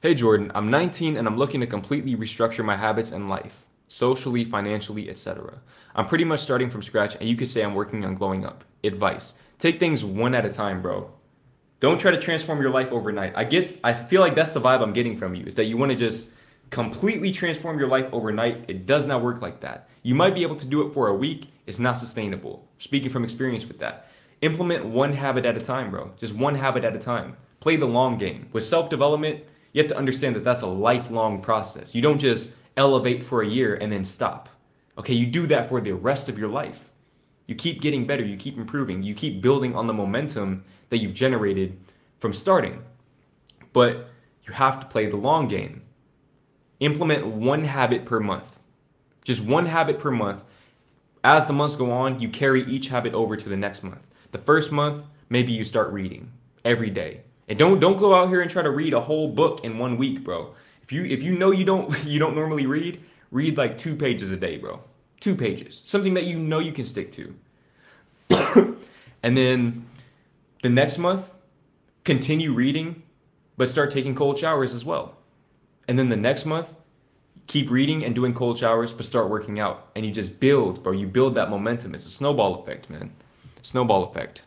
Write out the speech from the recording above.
Hey Jordan, I'm 19 and I'm looking to completely restructure my habits and life, socially, financially, etc. I'm pretty much starting from scratch and you could say I'm working on glowing up. Advice. Take things one at a time, bro. Don't try to transform your life overnight. I get I feel like that's the vibe I'm getting from you is that you want to just completely transform your life overnight. It does not work like that. You might be able to do it for a week. It's not sustainable. Speaking from experience with that. Implement one habit at a time, bro. Just one habit at a time. Play the long game. With self-development, you have to understand that that's a lifelong process. You don't just elevate for a year and then stop. Okay, you do that for the rest of your life. You keep getting better, you keep improving, you keep building on the momentum that you've generated from starting. But you have to play the long game. Implement one habit per month. Just one habit per month. As the months go on, you carry each habit over to the next month. The first month, maybe you start reading every day. And don't don't go out here and try to read a whole book in one week, bro. If you if you know you don't you don't normally read, read like 2 pages a day, bro. 2 pages. Something that you know you can stick to. and then the next month, continue reading, but start taking cold showers as well. And then the next month, keep reading and doing cold showers, but start working out. And you just build, bro. You build that momentum. It's a snowball effect, man. Snowball effect.